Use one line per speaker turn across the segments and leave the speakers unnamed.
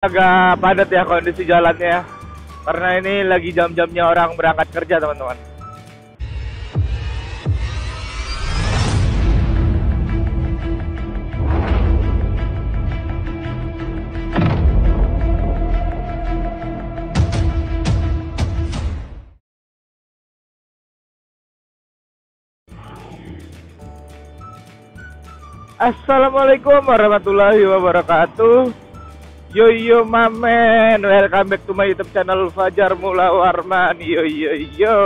agak padat ya kondisi jalannya ya. Karena ini lagi jam-jamnya orang berangkat kerja teman-teman. Assalamualaikum warahmatullahi wabarakatuh. Yo yo mamen, welcome back to my YouTube channel Fajar Mula Warman. Yo yo yo.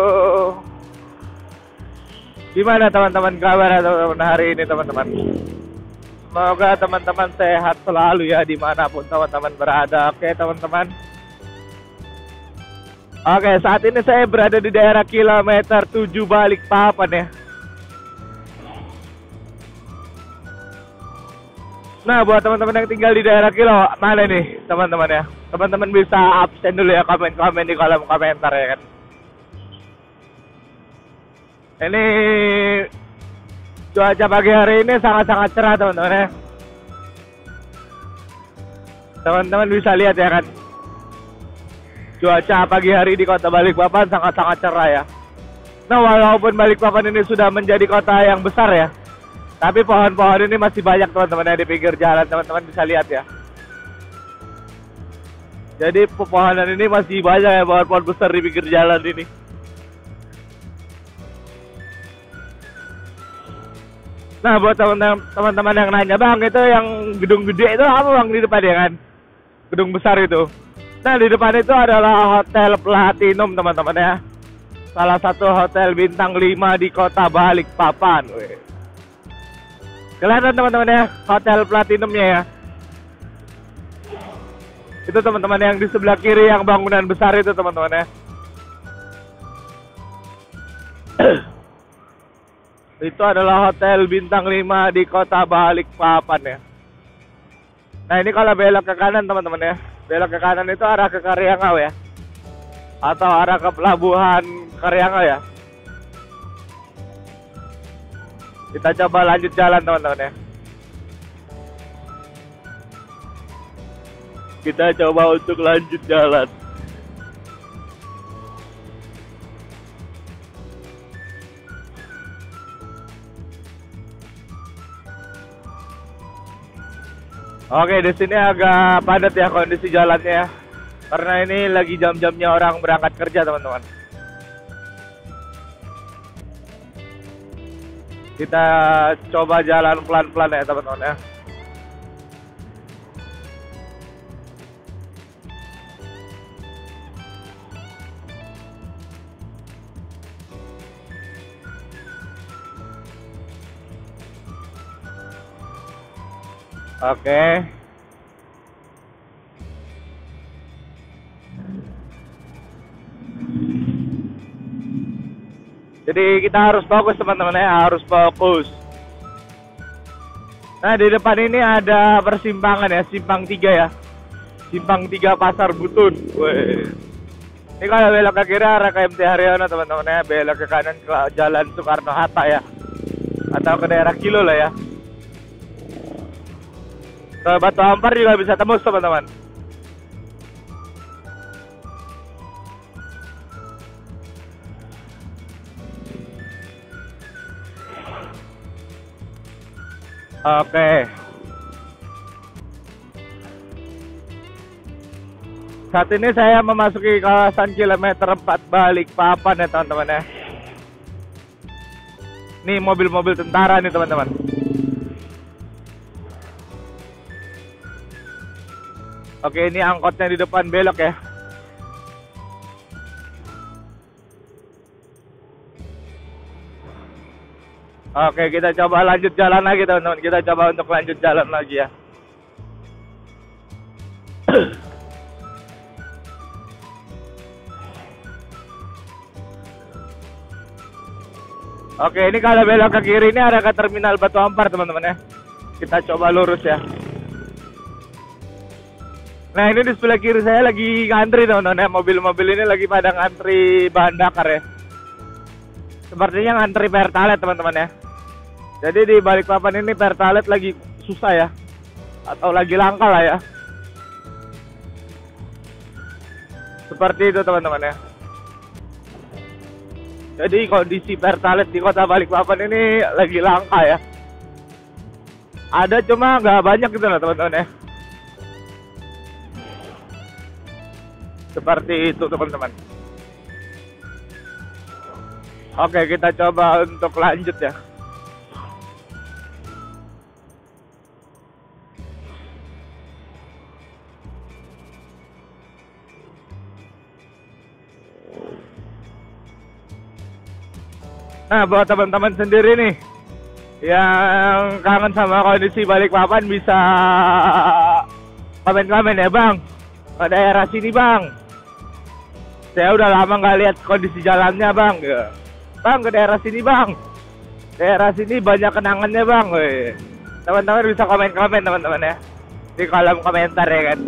Gimana teman-teman kabar teman-teman hari ini teman-teman? Semoga teman-teman sehat selalu ya di mana pun teman-teman berada. Oke teman-teman. Oke saat ini saya berada di daerah kilometer 7 balik papan ya. Nah, buat teman-teman yang tinggal di daerah Kilo, mana nih teman-teman ya? Teman-teman bisa absen dulu ya komen-komen di kolom komentar ya kan. Ini cuaca pagi hari ini sangat-sangat cerah teman-teman ya. Teman-teman bisa lihat ya kan. Cuaca pagi hari di kota Balikpapan sangat-sangat cerah ya. Nah, walaupun Balikpapan ini sudah menjadi kota yang besar ya, tapi pohon-pohon ini masih banyak teman-teman yang di pinggir jalan teman-teman bisa lihat ya. Jadi pepohonan ini masih banyak ya pohon-pohon besar di pinggir jalan ini. Nah buat teman-teman yang nanya bang itu yang gedung gede itu apa bang di depan ya kan? Gedung besar itu. Nah di depan itu adalah Hotel Platinum teman-teman ya. Salah satu hotel bintang 5 di kota Balikpapan. Wih. Kelihatan teman-teman ya, hotel platinumnya ya. Itu teman-teman yang di sebelah kiri yang bangunan besar itu teman-teman ya. itu adalah hotel bintang 5 di kota Balikpapan ya. Nah ini kalau belok ke kanan teman-teman ya. Belok ke kanan itu arah ke Karyangau ya. Atau arah ke pelabuhan Karyangau ya. Kita coba lanjut jalan teman-teman ya. Kita coba untuk lanjut jalan. Oke, di sini agak padat ya kondisi jalannya ya. Karena ini lagi jam-jamnya orang berangkat kerja, teman-teman. Kita coba jalan pelan-pelan ya teman-teman ya. Oke. Jadi kita harus fokus teman-teman ya, harus fokus. Nah di depan ini ada persimpangan ya, simpang tiga ya. Simpang tiga Pasar Butun. Wih. Ini kalau belok ke kiri arah ke MT Haryono teman-teman ya, belok ke kanan ke Jalan Soekarno Hatta ya. Atau ke daerah Kilo lah ya. Ke Batu Ampar juga bisa tembus teman-teman. Oke. Saat ini saya memasuki kawasan kilometer 4 balik papan ya teman-teman ya. Nih mobil-mobil tentara nih teman-teman. Oke ini angkotnya di depan belok ya. Oke, kita coba lanjut jalan lagi teman-teman. Kita coba untuk lanjut jalan lagi ya. Oke, ini kalau belok ke kiri ini ada ke terminal Batu Ampar teman-teman ya. Kita coba lurus ya. Nah ini di sebelah kiri saya lagi ngantri teman-teman ya. Mobil-mobil ini lagi pada ngantri bahan bakar ya. Sepertinya ngantri pertalite teman-teman ya. Jadi di Balikpapan ini pertalite lagi susah ya. Atau lagi langka lah ya. Seperti itu teman-teman ya. Jadi kondisi pertalite di kota Balikpapan ini lagi langka ya. Ada cuma nggak banyak gitu loh teman-teman ya. Seperti itu teman-teman. Oke kita coba untuk lanjut ya. Nah, buat teman-teman sendiri nih yang kangen sama kondisi Balikpapan bisa komen-komen ya, Bang. Ke daerah sini, Bang. Saya udah lama nggak lihat kondisi jalannya, Bang. Ya. Bang, ke daerah sini, Bang. Daerah sini banyak kenangannya, Bang. Teman-teman bisa komen-komen, teman-teman ya. Di kolom komentar ya kan.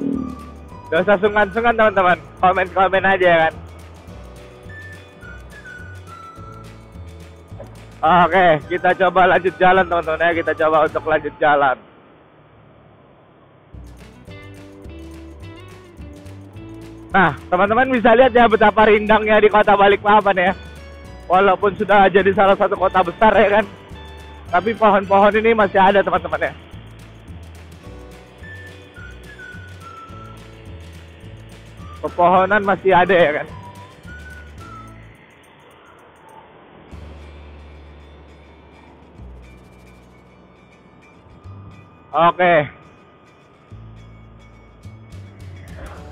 Gak usah sungkan-sungkan, teman-teman. Komen-komen aja ya kan. Oke, kita coba lanjut jalan teman-teman ya. Kita coba untuk lanjut jalan. Nah, teman-teman bisa lihat ya betapa rindangnya di kota Balikpapan ya. Walaupun sudah jadi salah satu kota besar ya kan. Tapi pohon-pohon ini masih ada teman-teman ya. Pepohonan masih ada ya kan. Oke.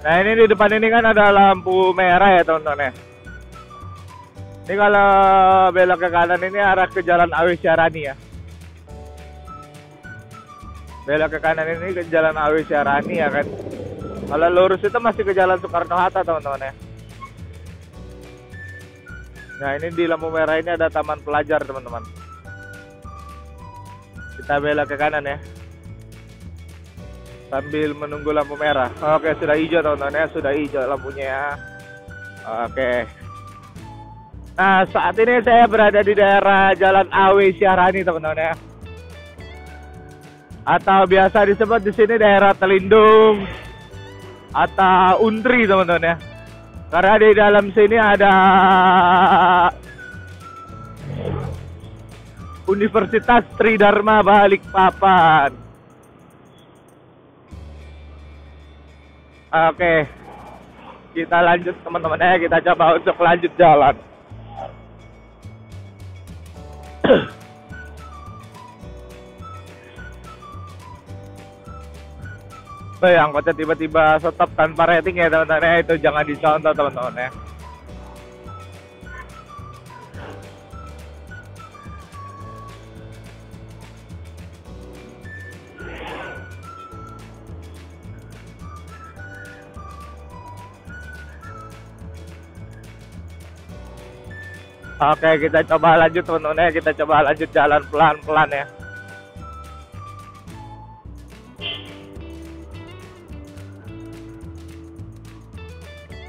Nah ini di depan ini kan ada lampu merah ya teman-teman ya. Ini kalau belok ke kanan ini arah ke Jalan Awi Syarani ya. Belok ke kanan ini ke Jalan Awi Syarani ya kan. Kalau lurus itu masih ke Jalan Soekarno Hatta teman-teman ya. Nah ini di lampu merah ini ada taman pelajar teman-teman. Kita belok ke kanan ya sambil menunggu lampu merah. Oke, sudah hijau teman-teman ya, sudah hijau lampunya ya. Oke. Nah, saat ini saya berada di daerah Jalan Awi Syarani teman-teman ya. Atau biasa disebut di sini daerah Telindung atau Untri teman-teman ya. Karena di dalam sini ada Universitas Tridharma Balikpapan. Oke. Kita lanjut teman-teman ya, kita coba untuk lanjut jalan. Tuh yang kocak tiba-tiba stop tanpa rating ya teman-teman ya, itu jangan dicontoh teman-teman ya. Oke, kita coba lanjut teman-teman ya. Kita coba lanjut jalan pelan-pelan ya.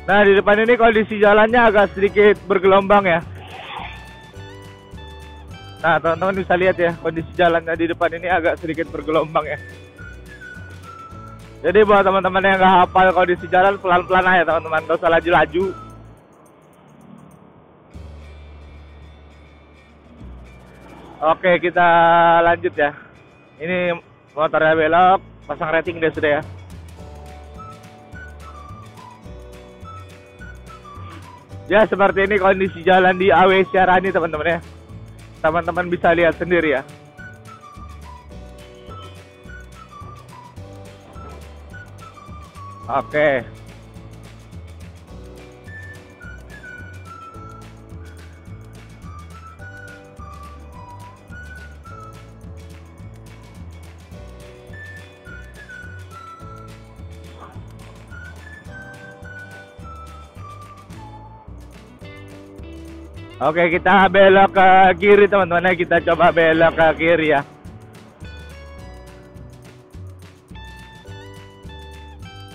Nah, di depan ini kondisi jalannya agak sedikit bergelombang ya. Nah, teman-teman bisa lihat ya, kondisi jalannya di depan ini agak sedikit bergelombang ya. Jadi buat teman-teman yang nggak hafal kondisi jalan pelan-pelan aja teman-teman, gak usah laju-laju. Oke, kita lanjut ya. Ini motornya belok, pasang rating deh sudah ya. Ya, seperti ini kondisi jalan di AW Syarani teman-teman ya. Teman-teman bisa lihat sendiri ya. Oke. Oke, kita belok ke kiri teman-teman. Kita coba belok ke kiri ya.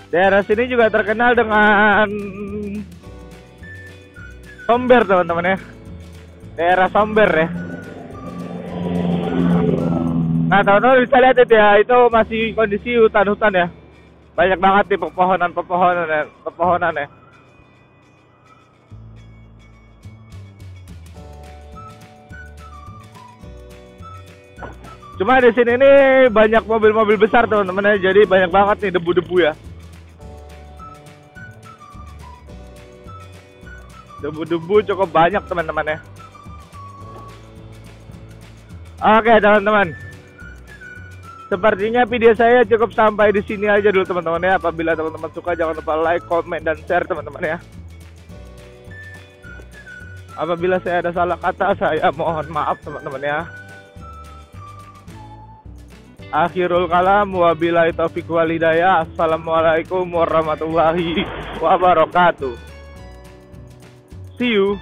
Daerah sini juga terkenal dengan Somber teman-teman ya. Daerah Somber ya. Nah teman-teman bisa lihat itu ya, itu masih kondisi hutan-hutan ya. Banyak banget nih pepohonan-pepohonan ya, pepohonan ya. Cuma di sini nih banyak mobil-mobil besar teman-teman ya. Jadi banyak banget nih debu-debu ya. Debu-debu cukup banyak teman-teman ya. Oke teman-teman. Sepertinya video saya cukup sampai di sini aja dulu teman-teman ya. Apabila teman-teman suka jangan lupa like, comment, dan share teman-teman ya. Apabila saya ada salah kata saya mohon maaf teman-teman ya. Akhirul kalam wabillahi taufiq walhidayah. Assalamualaikum warahmatullahi wabarakatuh. See you.